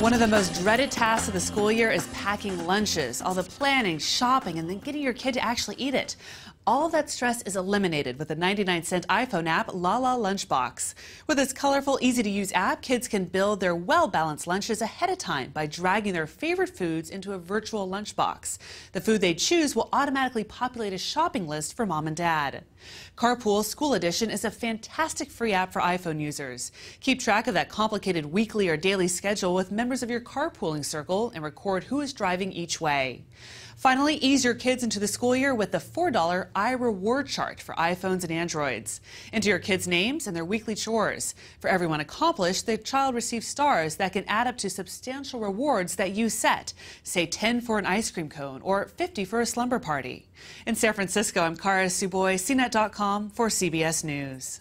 One of the most dreaded tasks of the school year is packing lunches, all the planning, shopping, and then getting your kid to actually eat it. All that stress is eliminated with the 99 cent iPhone app, Lala Lunchbox. With this colorful, easy to use app, kids can build their well balanced lunches ahead of time by dragging their favorite foods into a virtual lunchbox. The food they choose will automatically populate a shopping list for mom and dad. Carpool School Edition is a fantastic free app for iPhone users. Keep track of that complicated weekly or daily schedule with members of your carpooling circle and record who is driving each way. Finally, ease your kids into the school year with the $4 iReward chart for iPhones and Androids. Enter your kids' names and their weekly chores. For everyone accomplished, the child receives stars that can add up to substantial rewards that you set. Say 10 for an ice cream cone or 50 for a slumber party. In San Francisco, I'm Kara Tsuboi, CNET.com for CBS News.